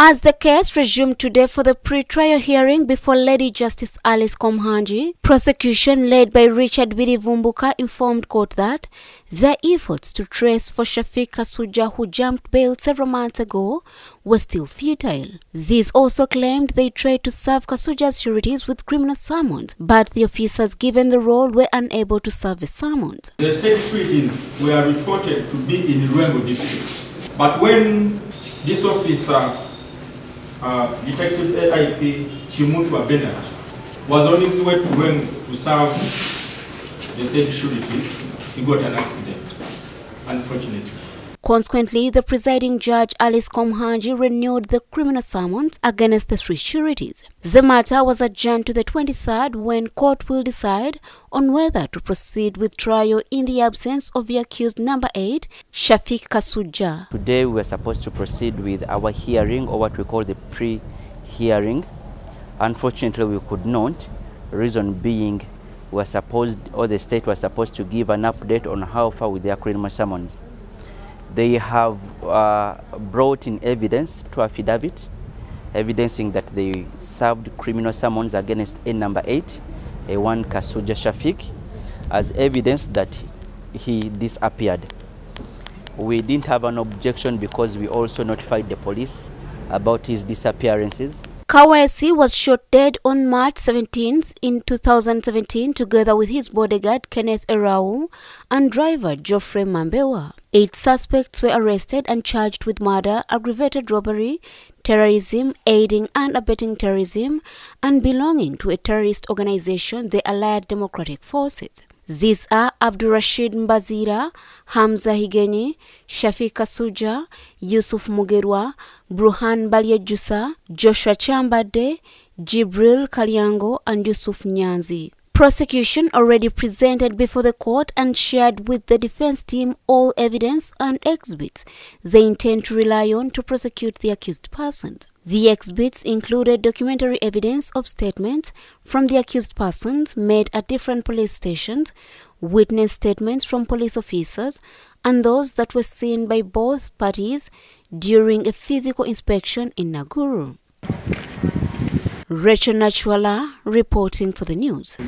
As the case resumed today for the pre-trial hearing before Lady Justice Alice Komuhangi, prosecution led by Richard Birivumbuka informed court that their efforts to trace for Shafiq Kasuja who jumped bail several months ago were still futile. These also claimed they tried to serve Kasuja's sureties with criminal summons, but the officers given the role were unable to serve the summons. The state sureties were reported to be in Lwengo district, but when this officer uh, Detective AIP Chimutwa Bennett was on his way to when to serve the said sureties. He got an accident, unfortunately. Consequently, the presiding judge Alice Komuhangi renewed the criminal summons against the three sureties. The matter was adjourned to the 23rd when court will decide on whether to proceed with trial in the absence of the accused number 8, Shafiq Kasuja. Today we were supposed to proceed with our hearing or what we call the pre-hearing. Unfortunately, we could not, reason being we were supposed or the state was supposed to give an update on how far with their criminal summons. They have uh, brought in evidence to affidavit, evidencing that they served criminal summons against A number 8, A1 Kasuja Shafiq, as evidence that he disappeared. We didn't have an objection because we also notified the police about his disappearances. Kaweesi was shot dead on March 17th in 2017 together with his bodyguard Kenneth Erau and driver Geoffrey Mambewa. Eight suspects were arrested and charged with murder, aggravated robbery, terrorism, aiding and abetting terrorism, and belonging to a terrorist organization, the Allied Democratic Forces. These are Abdurrashid Mbazira, Hamza Higeni, Shafiq Kasuja, Yusuf Mugerwa, Bruhan Balyejusa, Joshua Kyambadde, Jibril Kalyango, and Yusuf Nyanzi. Prosecution already presented before the court and shared with the defense team all evidence and exhibits they intend to rely on to prosecute the accused persons. The exhibits included documentary evidence of statements from the accused persons made at different police stations, witness statements from police officers, and those that were seen by both parties during a physical inspection in Naguru. Rachel Nachwala reporting for the news.